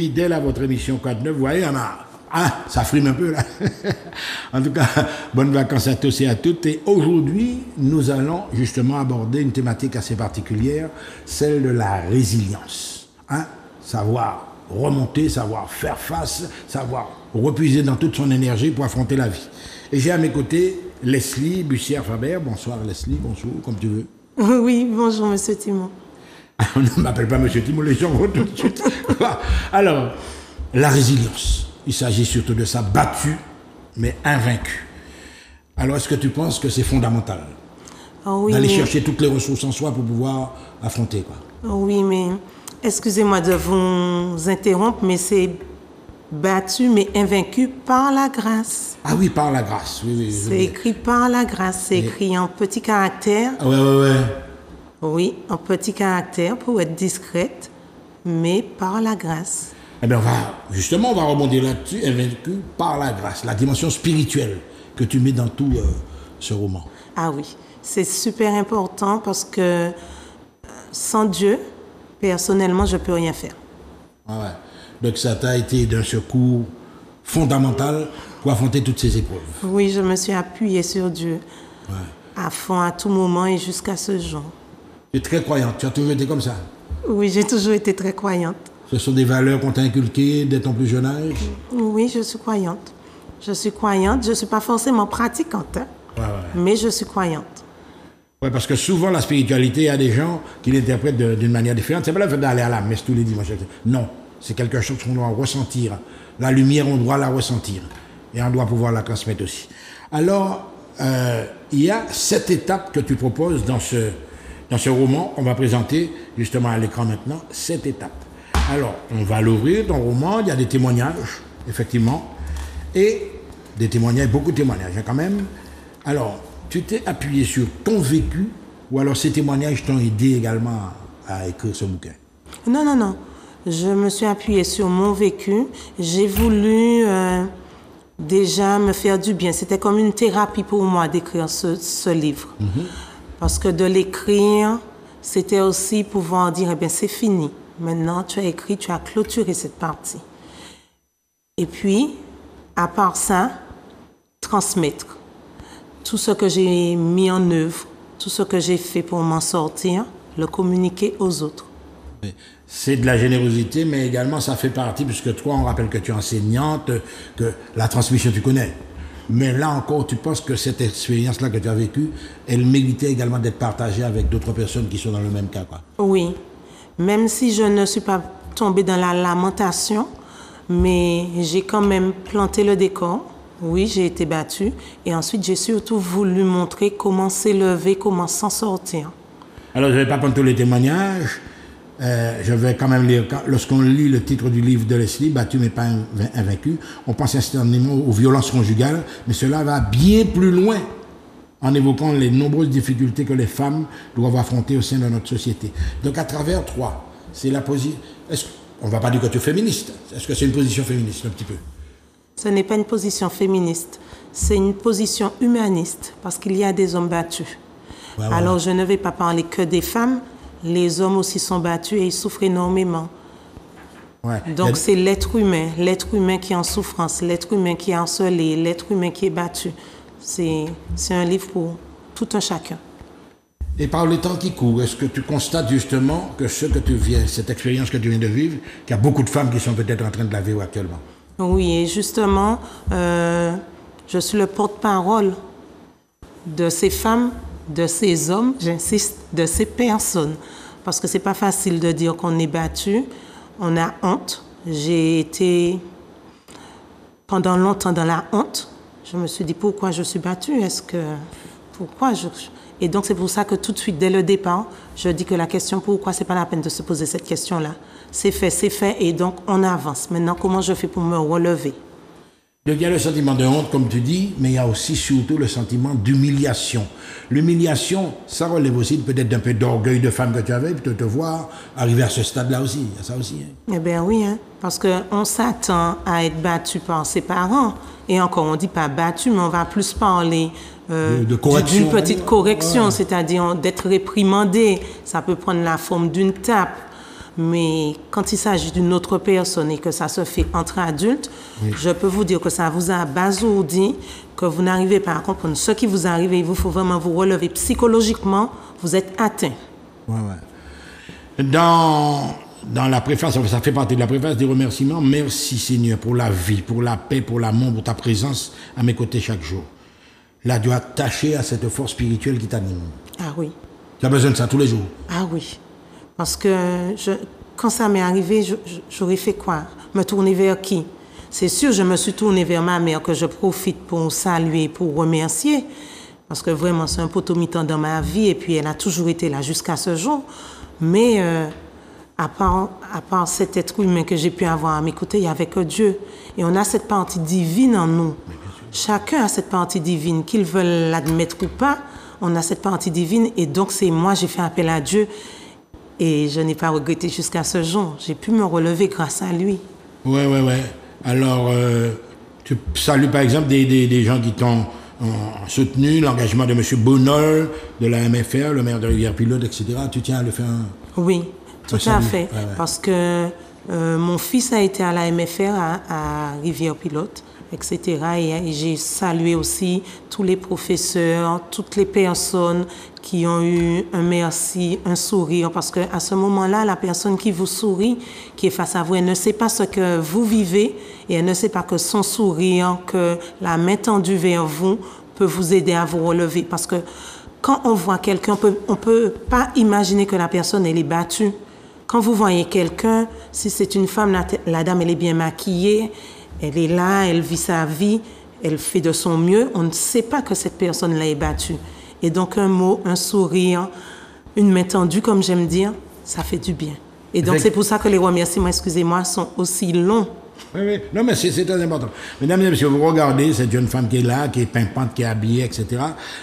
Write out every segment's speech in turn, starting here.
fidèles à votre émission 4-9. Vous voyez. Ah, ça frime un peu là. en tout cas, bonnes vacances à tous et à toutes. Et aujourd'hui, nous allons justement aborder une thématique assez particulière, celle de la résilience. Hein? Savoir remonter, savoir faire face, savoir repuiser dans toute son énergie pour affronter la vie. Et j'ai à mes côtés Leslie Bussière-Faber. Bonsoir Leslie, bonjour, comme tu veux. Oui, bonjour Monsieur Timon. On ne m'appelle pas Monsieur Timon, les gens vont tout de suite. Alors, la résilience. Il s'agit surtout de ça, battu, mais invaincu. Alors, est-ce que tu penses que c'est fondamental Oh oui, D'aller mais- chercher toutes les ressources en soi pour pouvoir affronter, quoi? oh oui, mais excusez-moi de vous interrompre, mais c'est battu mais invaincu par la grâce. Ah oui, par la grâce. Oui, oui, oui. C'est écrit par la grâce, c'est écrit en petit caractère. Ah ouais, ouais, ouais. Oui, en petit caractère pour être discrète, mais par la grâce. Eh bien, on va, justement, on va rebondir là-dessus, invaincu par la grâce, la dimension spirituelle que tu mets dans tout euh, ce roman. Ah oui, c'est super important parce que euh, sans Dieu, personnellement, je peux rien faire. Ah ouais. Donc, ça t'a été d'un secours fondamental pour affronter toutes ces épreuves. Oui, je me suis appuyée sur Dieu Ouais. à fond, à tout moment et jusqu'à ce jour. Tu es très croyante, tu as toujours été comme ça. Oui, j'ai toujours été très croyante. Ce sont des valeurs qu'on t'a inculquées dès ton plus jeune âge? Oui, je suis croyante. Je suis croyante. Je ne suis pas forcément pratiquante, hein, Ouais, ouais. mais je suis croyante. Ouais, parce que souvent, la spiritualité, il y a des gens qui l'interprètent d'une manière différente. C'est pas le fait d'aller à la messe tous les dimanches. Non, c'est quelque chose qu'on doit ressentir. La lumière, on doit la ressentir. Et on doit pouvoir la transmettre aussi. Alors, euh, il y a sept étapes que tu proposes dans ce, dans ce roman. On va présenter justement à l'écran maintenant sept étapes. Alors, on va l'ouvrir, ton roman. Il y a des témoignages, effectivement. Et des témoignages, beaucoup de témoignages hein, quand même. Alors, tu t'es appuyé sur ton vécu ou alors ces témoignages t'ont aidé également à, écrire ce bouquin? Non, non, non. Je me suis appuyée sur mon vécu. J'ai voulu euh, déjà me faire du bien. C'était comme une thérapie pour moi d'écrire ce, ce livre. Parce que de l'écrire, c'était aussi pouvoir dire, eh bien, c'est fini. Maintenant, tu as écrit, tu as clôturé cette partie. Et puis, à part ça, transmettre tout ce que j'ai mis en œuvre, tout ce que j'ai fait pour m'en sortir, le communiquer aux autres. C'est de la générosité, mais également ça fait partie, puisque toi, on rappelle que tu es enseignante, que la transmission, tu connais. Mais là encore, tu penses que cette expérience-là que tu as vécue, elle méritait également d'être partagée avec d'autres personnes qui sont dans le même cas. Quoi? Oui, même si je ne suis pas tombée dans la lamentation, mais j'ai quand même planté le décor. Oui, j'ai été battue. Et ensuite, j'ai surtout voulu montrer comment s'élever, comment s'en sortir. Alors, je ne vais pas prendre tous les témoignages. Euh, je vais quand même lire. Lorsqu'on lit le titre du livre de Leslie, Battu mais pas inv- invaincu, on pense instantanément aux violences conjugales, mais cela va bien plus loin en évoquant les nombreuses difficultés que les femmes doivent affronter au sein de notre société. Donc, à travers trois, c'est la position. On ne va pas dire que tu es féministe. Est-ce que c'est une position féministe, un petit peu? Ce n'est pas une position féministe, c'est une position humaniste, parce qu'il y a des hommes battus. Alors, je ne vais pas parler que des femmes. Les hommes aussi sont battus et ils souffrent énormément. Ouais. Donc c'est l'être humain, l'être humain qui est en souffrance, l'être humain qui est harcelé, l'être humain qui est battu. C'est c'est un livre pour tout un chacun. Et par le temps qui court, est-ce que tu constates justement que ce que tu viens, cette expérience que tu viens de vivre, qu'il y a beaucoup de femmes qui sont peut-être en train de la vivre actuellement? Oui, et justement, euh, je suis le porte-parole de ces femmes, de ces hommes, j'insiste, de ces personnes. Parce que c'est pas facile de dire qu'on est battu. On a honte. J'ai été pendant longtemps dans la honte. Je me suis dit pourquoi je suis battue? Est-ce que pourquoi je et donc c'est pour ça que tout de suite dès le départ, je dis que la question pourquoi c'est pas la peine de se poser cette question-là? C'est fait, c'est fait et donc on avance. Maintenant comment je fais pour me relever? Il y a le sentiment de honte, comme tu dis, mais il y a aussi surtout le sentiment d'humiliation. L'humiliation, ça relève aussi peut-être d'un peu d'orgueil de femme que tu avais, puis de te voir arriver à ce stade-là aussi. Il y a ça aussi. hein. Eh bien oui, hein, parce qu'on s'attend à être battu par ses parents. Et encore, on ne dit pas battu, mais on va plus parler euh, d'une petite correction, Ouais. c'est-à-dire d'être réprimandé. Ça peut prendre la forme d'une tape. Mais quand il s'agit d'une autre personne et que ça se fait entre adultes, je peux vous dire que ça vous a abasourdi, que vous n'arrivez pas à comprendre ce qui vous arrive et il vous faut vraiment vous relever psychologiquement, vous êtes atteint. Ouais, ouais. Dans, dans la préface, ça fait partie de la préface des remerciements. Merci Seigneur pour la vie, pour la paix, pour l'amour, pour ta présence à mes côtés chaque jour. Là, tu as attaché à cette force spirituelle qui t'anime. Ah oui. Tu as besoin de ça tous les jours. Ah oui. Parce que je, quand ça m'est arrivé, j'aurais fait quoi? Me tourner vers qui? C'est sûr, je me suis tournée vers ma mère que je profite pour saluer, pour remercier. Parce que vraiment, c'est un poteau mi-temps dans ma vie et puis elle a toujours été là jusqu'à ce jour. Mais euh, à, part, à part cet être humain que j'ai pu avoir à mes côtés, il n'y avait que Dieu. Et on a cette partie divine en nous. Chacun a cette partie divine, qu'ils veulent l'admettre ou pas, on a cette partie divine. Et donc, c'est moi, j'ai fait appel à Dieu. Et je n'ai pas regretté jusqu'à ce jour. J'ai pu me relever grâce à lui. Ouais, ouais, ouais. Alors, euh, tu salues par exemple des, des, des gens qui t'ont soutenu, l'engagement de M. Bonnol, de la MFR, le maire de Rivière-Pilote, etc. Tu tiens à le faire? Oui, tout Un à fait. Ouais, ouais. Parce que euh, mon fils a été à la MFR à, à Rivière-Pilote, etc. Et, j'ai salué aussi tous les professeurs, toutes les personnes qui ont eu un merci, un sourire. Parce que à ce moment-là, la personne qui vous sourit, qui est face à vous, elle ne sait pas ce que vous vivez et elle ne sait pas que son sourire, que la main tendue vers vous peut vous aider à vous relever. Parce que quand on voit quelqu'un, on on peut pas imaginer que la personne, elle est battue. Quand vous voyez quelqu'un, si c'est une femme, la, la dame, elle est bien maquillée, elle est là, elle vit sa vie, elle fait de son mieux, on ne sait pas que cette personne-là est battue. Et donc, un mot, un sourire, une main tendue, comme j'aime dire, ça fait du bien. Et donc, c'est pour ça que les remerciements, excusez-moi, sont aussi longs. Oui, oui. Non, mais c'est c'est très important. Mesdames et messieurs, vous regardez cette jeune femme qui est là, qui est pimpante, qui est habillée, etc.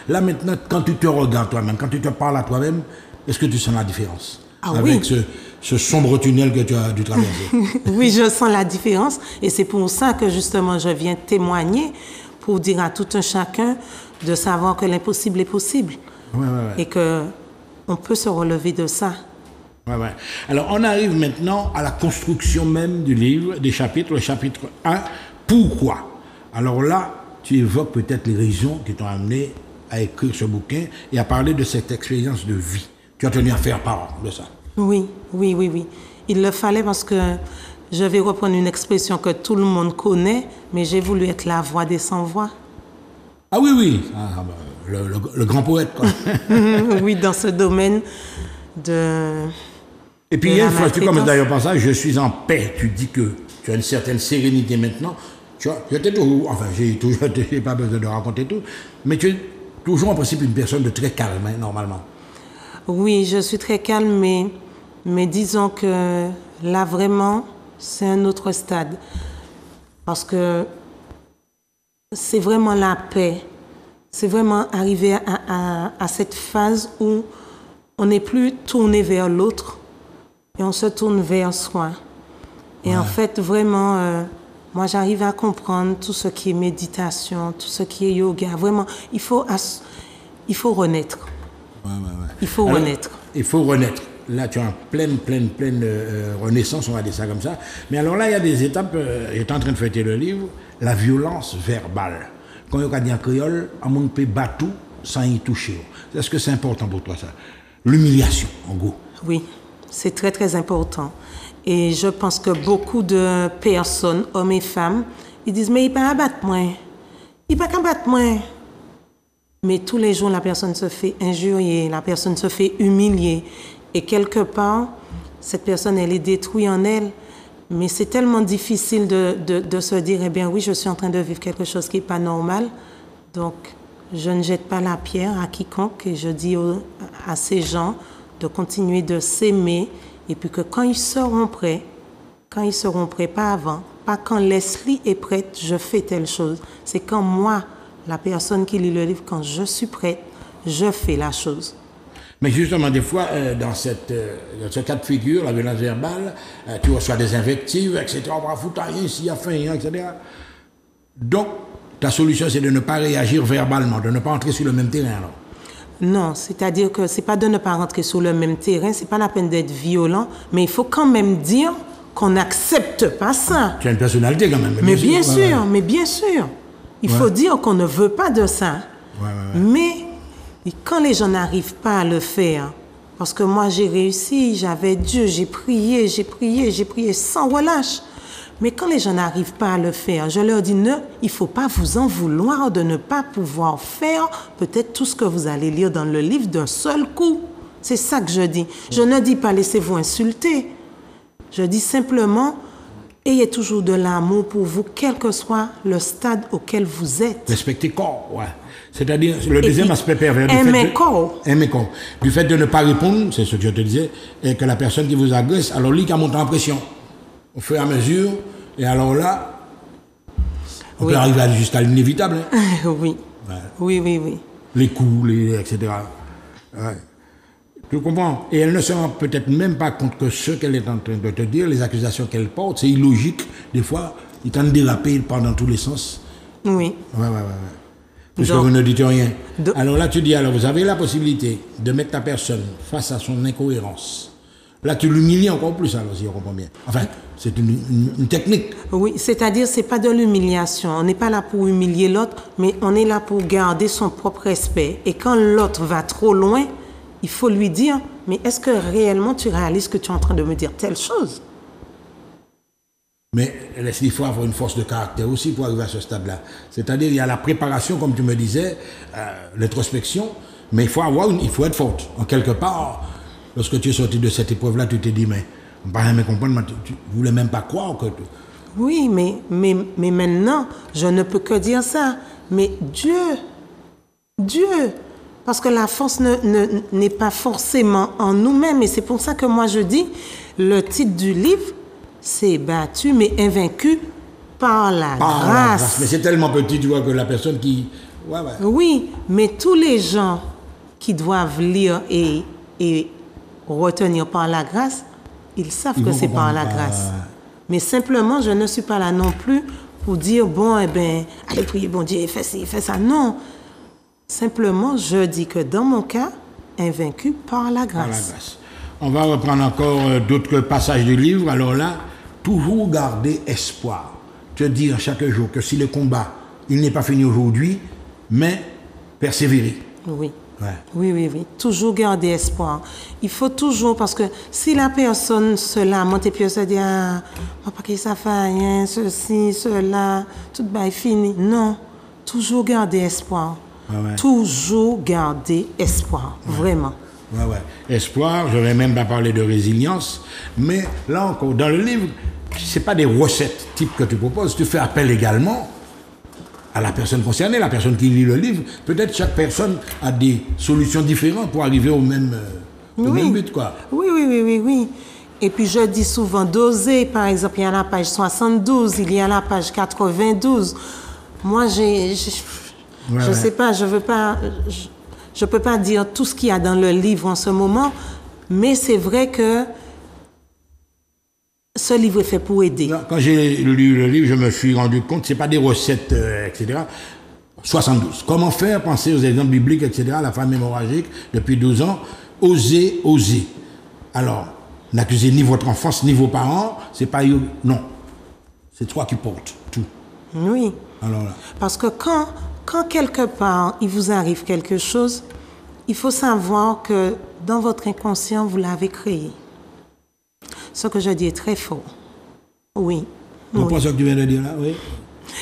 Là, maintenant, quand tu te regardes toi-même, quand tu te parles à toi-même, est-ce que tu sens la différence Ah Avec oui. ce, ce sombre tunnel que tu as dû traverser. Oui, je sens la différence et c'est pour ça que justement je viens témoigner pour dire à tout un chacun de savoir que l'impossible est possible ouais, ouais, ouais. et que on peut se relever de ça. Ouais, ouais. Alors, on arrive maintenant à la construction même du livre, des chapitres. Le chapitre 1, pourquoi? Alors là, tu évoques peut-être les raisons qui t'ont amené à écrire ce bouquin et à parler de cette expérience de vie. Tu as tenu à faire part de ça. Oui, oui, oui, oui. Il le fallait parce que je vais reprendre une expression que tout le monde connaît, mais j'ai voulu être la voix des sans-voix. Ah oui, oui, Ah, bah, le, le- le grand poète, quoi. oui, dans ce domaine de... Et puis, De il y a la une phrase, tu commences d'ailleurs par ça, je suis en paix. Tu dis que tu as une certaine sérénité maintenant. Tu vois, j'étais toujours, enfin, j'ai toujours, j'ai pas besoin de raconter tout, mais tu es toujours en principe une personne de très calme, hein, normalement. Oui, je suis très calme, mais, mais disons que là, vraiment, c'est un autre stade. Parce que c'est vraiment la paix. C'est vraiment arriver à, à- à cette phase où on n'est plus tourné vers l'autre et on se tourne vers soi. Et en fait, vraiment, euh, moi, j'arrive à comprendre tout ce qui est méditation, tout ce qui est yoga. Vraiment, il faut, il faut renaître. Il faut Alors, renaître. Il faut renaître. Là, tu es en pleine, pleine, pleine euh, renaissance, on va dire ça comme ça. Mais alors là, il y a des étapes. Euh, J'étais en train de fêter le livre, la violence verbale. Quand on dit en créole, on peut battre tout sans y toucher. Est-ce que c'est important pour toi, ça? L'humiliation, en gros. Oui, c'est très très important. Et je pense que beaucoup de personnes, hommes et femmes, ils disent mais il pas battre moi, il pas qu'à battre moi. Mais tous les jours la personne se fait injurier, la personne se fait humilier, et quelque part cette personne elle est détruite en elle. Mais c'est tellement difficile de, se dire eh bien oui je suis en train de vivre quelque chose qui n'est pas normal, donc je ne jette pas la pierre à quiconque et je dis à ces gens de continuer de s'aimer et puis que quand ils seront prêts, quand ils seront prêts, pas avant, pas quand Leslie est prête, je fais telle chose. C'est quand moi, la personne qui lit le livre, quand je suis prête, je fais la chose. Mais justement, des fois, euh, dans, cette, euh, dans ce cas de figure, la violence verbale, euh, tu reçois des invectives, etc. On va foutre rien ici, il y a faim, hein, etc. Donc, ta solution, c'est de ne pas réagir verbalement, de ne pas entrer sur le même terrain. Alors. Non, c'est-à-dire que c'est pas de ne pas rentrer sur le même terrain, c'est pas la peine d'être violent, mais il faut quand même dire qu'on n'accepte pas ça. Tu as une personnalité quand même. Mais bien sûr, mais bien sûr. Il Ouais. faut dire qu'on ne veut pas de ça. Ouais, ouais, Mais quand les gens n'arrivent pas à le faire, parce que moi j'ai réussi, j'avais Dieu, j'ai prié, j'ai prié, j'ai prié sans relâche. Mais quand les gens n'arrivent pas à le faire, je leur dis ne, il faut pas vous en vouloir de ne pas pouvoir faire peut-être tout ce que vous allez lire dans le livre d'un seul coup. C'est ça que je dis. Je ne dis pas laissez-vous insulter. Je dis simplement ayez toujours de l'amour pour vous, quel que soit le stade auquel vous êtes. Respecter corps, ouais. C'est-à-dire, le deuxième aspect pervers du fait aimer de- corps. Aimer corps. Du fait de ne pas répondre, c'est ce que je te disais, et que la personne qui vous agresse, alors lui qui a monté en pression, au fur et à mesure, et alors là, on Oui. peut arriver jusqu'à l'inévitable, hein. oui. Oui, oui, oui. les coups, les, etc. Ouais. Tu comprends Et elle ne se rend peut-être même pas compte que ce qu'elle est en train de te dire, les accusations qu'elle porte, c'est illogique. Des fois, il tente de déraper, il part dans tous les sens. Oui. Ouais, ouais, ouais. Puisque Donc- vous ne dites rien. Donc- Alors là, tu dis, alors vous avez la possibilité de mettre ta personne face à son incohérence. Là, tu l'humilies encore plus, alors, si on comprend bien. Enfin, c'est une, une- une technique. Oui, c'est-à-dire c'est pas de l'humiliation. On n'est pas là pour humilier l'autre, mais on est là pour garder son propre respect. Et quand l'autre va trop loin, il faut lui dire, mais est-ce que réellement tu réalises que tu es en train de me dire telle chose? Mais il faut avoir une force de caractère aussi pour arriver à ce stade-là. C'est-à-dire, il y a la préparation, comme tu me disais, euh, l'introspection, mais il faut, avoir une- il faut être forte. En quelque part, lorsque tu es sorti de cette épreuve-là, tu t'es dit, mais on ne me comprendre, mais tu ne voulais même pas croire que... tu- Oui, mais, mais, mais maintenant, je ne peux que dire ça. Mais Dieu, Dieu, parce que la force ne- ne- n'est pas forcément en nous-mêmes. Et c'est pour ça que moi je dis, le titre du livre, c'est battu mais invaincu par la Ah, grâce. Mais c'est tellement petit, tu vois, que la personne qui... Ouais, ouais. Oui, mais tous les gens qui doivent lire et, et retenir par la grâce, ils savent Ils que c'est par la grâce. Mais simplement, je ne suis pas là non plus pour dire, bon, eh bien, allez prier, bon Dieu, fais ci, fais ça. Non. Simplement, je dis que dans mon cas, invaincu par la par la grâce. grâce. On va reprendre encore euh, d'autres passages du livre. Alors là, toujours garder espoir. Te dire chaque jour que si le combat, il n'est pas fini aujourd'hui, mais persévérer. Oui. Ouais. Oui, oui, oui. Toujours garder espoir. Il faut toujours, parce que si la personne se lamente et puis elle se dit, ah, papa, que ça fait, hein, ceci, cela, tout va est fini. Non. Toujours garder espoir. Ouais. Toujours garder espoir. Vraiment. Ouais, ouais. Espoir, je vais même pas parler de résilience, mais là encore, dans le livre, c'est pas des recettes type que tu proposes, tu fais appel également à la personne concernée, la personne qui lit le livre. Peut-être chaque personne a des solutions différentes pour arriver au même, euh, au Oui. même but, quoi. Oui, oui, oui, oui, oui. Et puis je dis souvent d'oser, par exemple, il y a la page 72, il y a la page 92. Moi, j'ai- Ouais, je ouais. sais pas, je veux pas, je, je peux pas dire tout ce qu'il y a dans le livre en ce moment, mais c'est vrai que ce livre est fait pour aider. Quand j'ai lu le livre, je me suis rendu compte, c'est pas des recettes, euh, etc. 72. Comment faire penser aux exemples bibliques, etc. La femme hémorragique depuis 12 ans? Oser, oser. Alors, n'accusez ni votre enfance, ni vos parents. C'est pas eux. Non. C'est toi qui portes tout. Oui. Alors là. Parce que quand, quand quelque part il vous arrive quelque chose, il faut savoir que dans votre inconscient, vous l'avez créé. Ce que je dis est très faux. Oui. Que tu viens de dire là Oui?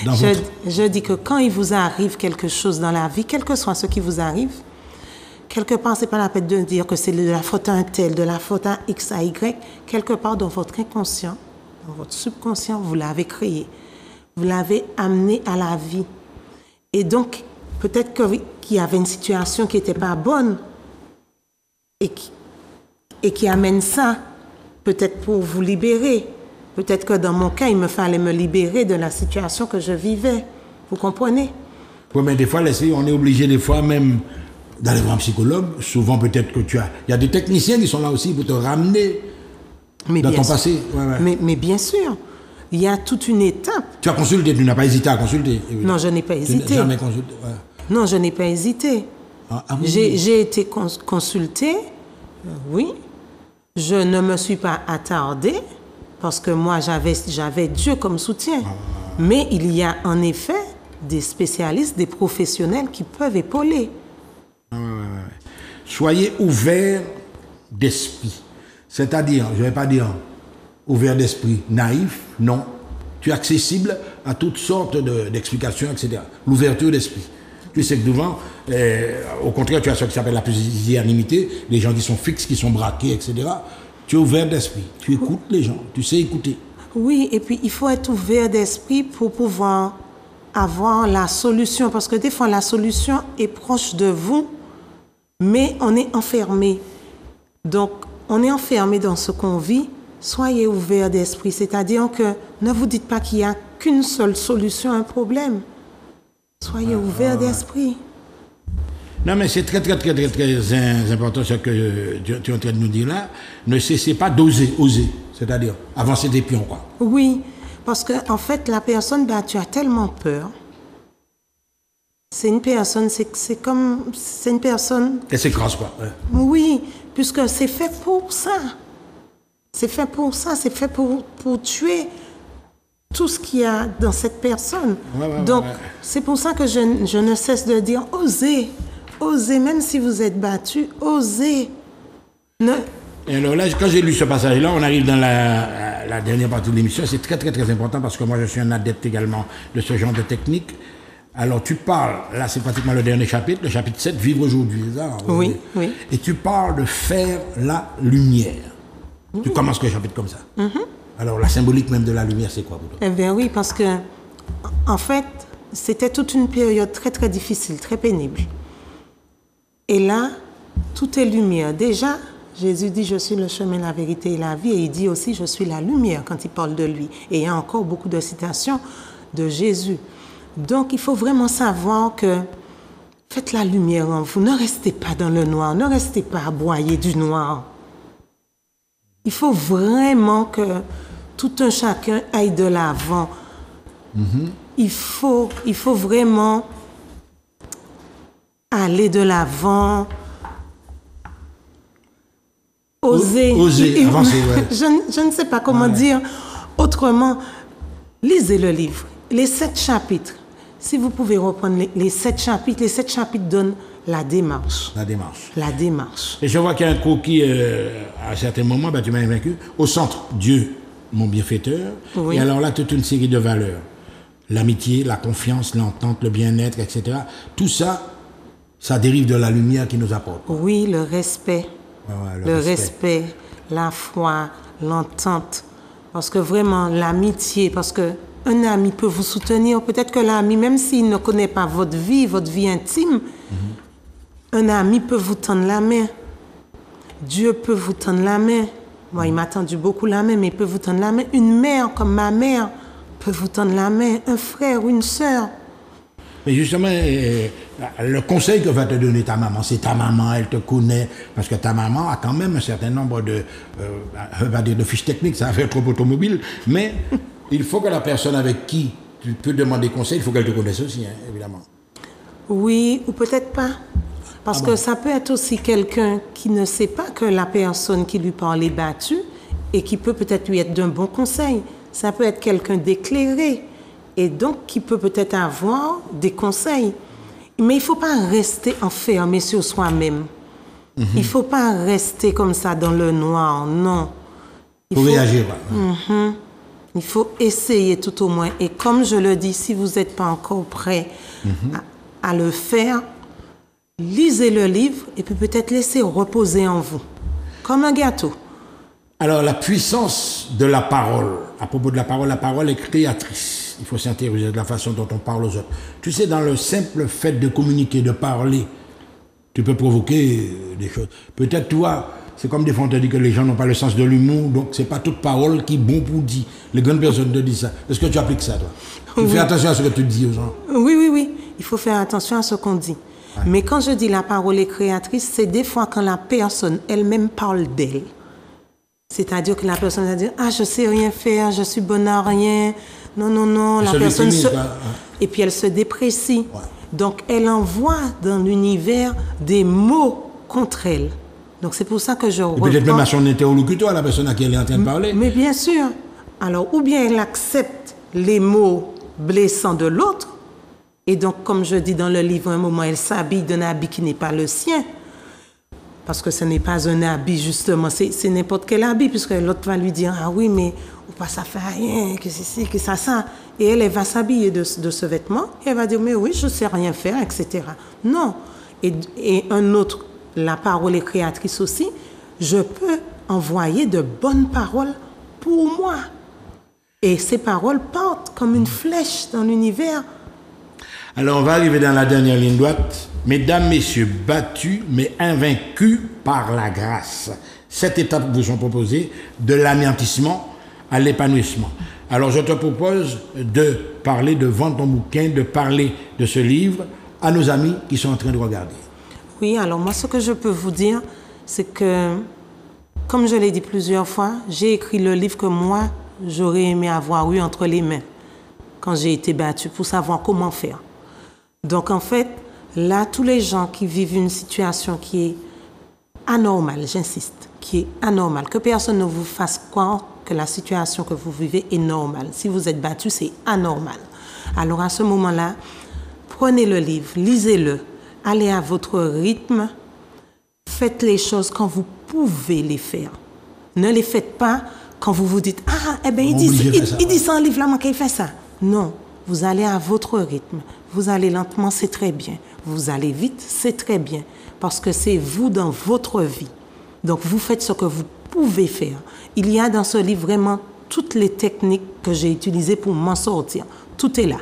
Dans Je, votre- je dis que quand il vous arrive quelque chose dans la vie, quel que soit ce qui vous arrive, quelque part, c'est pas la peine de dire que c'est de la faute à un tel, de la faute à X, à Y. Quelque part dans votre inconscient, dans votre subconscient, vous l'avez créé. Vous l'avez amené à la vie. Et donc, peut-être qu'il y avait une situation qui n'était pas bonne et qui, et qui amène ça, peut-être pour vous libérer. Peut-être que dans mon cas, il me fallait me libérer de la situation que je vivais. Vous comprenez? Oui, mais des fois, on est obligé des fois même d'aller voir un psychologue. Souvent, peut-être que tu as... Il y a des techniciens qui sont là aussi pour te ramener mais dans ton sûr. passé. Ouais, ouais. Mais, mais bien sûr, il y a toute une étape. Tu as consulté, tu n'as pas hésité à consulter. Non, je n'ai pas Tu n'as hésité. jamais consulté. Non, je n'ai pas hésité. Ah, ah. J'ai été cons- consultée, oui. Je ne me suis pas attardée parce que moi, j'avais Dieu comme soutien. Mais il y a en effet des spécialistes, des professionnels qui peuvent épauler. Soyez ouverts d'esprit. C'est-à-dire, je ne vais pas dire ouvert d'esprit naïf, non. Tu es accessible à toutes sortes de- d'explications, etc. L'ouverture d'esprit. Tu sais que souvent, euh, au contraire, tu as ce qui s'appelle la pusillanimité, les gens qui sont fixes, qui sont braqués, etc. Tu es ouvert d'esprit. Tu écoutes les gens. Tu sais écouter. Oui, et puis il faut être ouvert d'esprit pour pouvoir avoir la solution. Parce que des fois, la solution est proche de vous, mais on est enfermé. Donc, on est enfermé dans ce qu'on vit. Soyez ouvert d'esprit, c'est-à-dire que ne vous dites pas qu'il n'y a qu'une seule solution à un problème. Soyez ouvert d'esprit. Non, mais c'est très, très, très, très, très important ce que tu, tu es en train de nous dire là. Ne cessez pas d'oser, oser. C'est-à-dire avancer des pions, quoi. Oui, parce que en fait, la personne, ben, tu as tellement peur. C'est une personne, c'est c'est comme, c'est une personne, Elle s'écrase, quoi. ouais. oui, puisque c'est fait pour ça. C'est fait pour ça, c'est fait pour, pour tuer tout ce qu'il y a dans cette personne. Ouais, ouais, Donc, ouais, c'est pour ça que je, je ne cesse de dire, osez, osez, même si vous êtes battu, osez. Ne, Et alors là, quand j'ai lu ce passage-là, on arrive dans la, la dernière partie de l'émission. C'est très, très, très important parce que moi, je suis un adepte également de ce genre de technique. Alors, tu parles, là, c'est pratiquement le dernier chapitre, le chapitre 7, Vivre aujourd'hui. ça Oui, oui. Et tu parles de faire la lumière. Tu commences le chapitre comme ça. Mm-hmm. Alors, la symbolique même de la lumière, c'est quoi pour toi Eh bien oui, parce que, en fait, c'était toute une période très très difficile, très pénible. Et là, tout est lumière. Déjà, Jésus dit, je suis le chemin, la vérité et la vie. Et il dit aussi, je suis la lumière quand il parle de lui. Et il y a encore beaucoup de citations de Jésus. Donc, il faut vraiment savoir que faites la lumière en vous. Ne restez pas dans le noir. Ne restez pas aboyé du noir. Il faut vraiment que tout un chacun aille de l'avant. Il, faut, il faut vraiment aller de l'avant. Oser. Oser, Il- avancer, ouais. je, ne- je ne sais pas comment dire autrement. Lisez le livre, les sept chapitres. Si vous pouvez reprendre les, les sept chapitres, les sept chapitres donnent la démarche. La démarche. La démarche. Et je vois qu'il y a un croquis, euh, à un certain moment, ben, tu m'as vaincu. Au centre, Dieu, mon bienfaiteur. Oui. Et alors là, toute une série de valeurs. L'amitié, la confiance, l'entente, le bien-être, etc. Tout ça, ça dérive de la lumière qui nous apporte. Oui, le respect. Ouais, le respect. la foi, l'entente. Parce que vraiment, l'amitié, parce que un ami peut vous soutenir. Peut-être que l'ami, même s'il ne connaît pas votre vie, votre vie intime, un ami peut vous tendre la main. Dieu peut vous tendre la main. Moi, il m'a tendu beaucoup la main, mais il peut vous tendre la main. Une mère comme ma mère peut vous tendre la main. Un frère ou une sœur. Mais justement, euh, le conseil que va te donner ta maman, c'est ta maman, elle te connaît, parce que ta maman a quand même un certain nombre de, euh, on va dire de fiches techniques, ça va faire trop automobile, mais il faut que la personne avec qui tu peux demander conseil, il faut qu'elle te connaisse aussi, hein, évidemment. Oui, ou peut-être pas. Parce que ça peut être aussi quelqu'un qui ne sait pas que la personne qui lui parle est battue et qui peut peut-être lui être d'un bon conseil. Ça peut être quelqu'un d'éclairé et donc qui peut peut-être avoir des conseils. Mais il ne faut pas rester enfermé sur soi-même. Il ne faut pas rester comme ça dans le noir, non. Il Faut faut- réagir. voilà. il faut essayer tout au moins. Et comme je le dis, si vous n'êtes pas encore prêt à, à le faire, lisez le livre et puis peut-être laissez reposer en vous. Comme un gâteau. Alors, la puissance de la parole. À propos de la parole, la parole est créatrice. Il faut s'interroger de la façon dont on parle aux autres. Tu sais, dans le simple fait de communiquer, de parler, tu peux provoquer euh, des choses. Peut-être toi, c'est comme des fois on te dit que les gens n'ont pas le sens de l'humour, donc c'est pas toute parole qui est bon pour dire. Les grandes personnes te disent ça. Est-ce que tu appliques ça, toi? Tu Oui. fais attention à ce que tu dis aux gens. Oui, oui, oui. Il faut faire attention à ce qu'on dit. Mais quand je dis la parole est créatrice, c'est des fois quand la personne elle-même parle d'elle. C'est-à-dire que la personne va dire Ah, je sais rien faire, je suis bonne à rien. Non, non, non. La personne se. Ouais. Et puis elle se déprécie. Ouais. Donc, elle envoie dans l'univers des mots contre elle. Donc, c'est pour ça que je Et peut-être même à son interlocuteur, à la personne à qui elle est en train de parler. Mais bien sûr. Alors, ou bien elle accepte les mots blessants de l'autre, et donc, comme je dis dans le livre, un moment, elle s'habille d'un habit qui n'est pas le sien. Parce que ce n'est pas un habit, justement, c'est n'importe quel habit, puisque l'autre va lui dire Ah oui, mais ou pas ça fait rien, que c'est ci, que ça, ça. Et elle, elle va s'habiller de, de ce vêtement, et elle va dire Mais oui, je sais rien faire, etc. Non. Et, et un autre, la parole est créatrice aussi, je peux envoyer de bonnes paroles pour moi. Et ces paroles partent comme une flèche dans l'univers. Alors on va arriver dans la dernière ligne droite. Mesdames, messieurs, battus mais invaincus par la grâce. Cette étape vous sont proposées de l'anéantissement à l'épanouissement. Alors je te propose de parler, de vendre ton bouquin, de parler de ce livre à nos amis qui sont en train de regarder. Oui, alors moi, ce que je peux vous dire, c'est que, comme je l'ai dit plusieurs fois, j'ai écrit le livre que moi, j'aurais aimé avoir eu entre les mains quand j'ai été battue pour savoir comment faire. Donc, en fait, là, tous les gens qui vivent une situation qui est anormale, j'insiste, qui est anormale, que personne ne vous fasse croire que la situation que vous vivez est normale. Si vous êtes battu, c'est anormal. Alors, à ce moment-là, prenez le livre, lisez-le, allez à votre rythme, faites les choses quand vous pouvez les faire. Ne les faites pas quand vous vous dites Ah, eh bien, il dit, il, ça, il dit ouais. ça en livre là, moi, qu'il fait ça. Non, vous allez à votre rythme. Vous allez lentement, c'est très bien. Vous allez vite, c'est très bien. Parce que c'est vous dans votre vie. Donc, vous faites ce que vous pouvez faire. Il y a dans ce livre vraiment toutes les techniques que j'ai utilisées pour m'en sortir. Tout est là.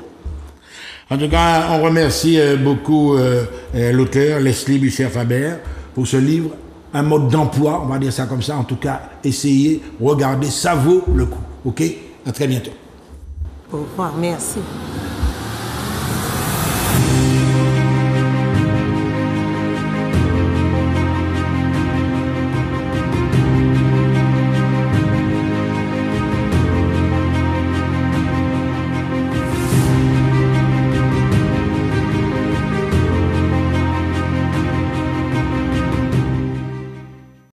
En tout cas, on remercie euh, beaucoup euh, euh, l'auteur Leslie Bucher-Faber pour ce livre. Un mode d'emploi, on va dire ça comme ça. En tout cas, essayez, regardez, ça vaut le coup. OK? À très bientôt. Au revoir, merci.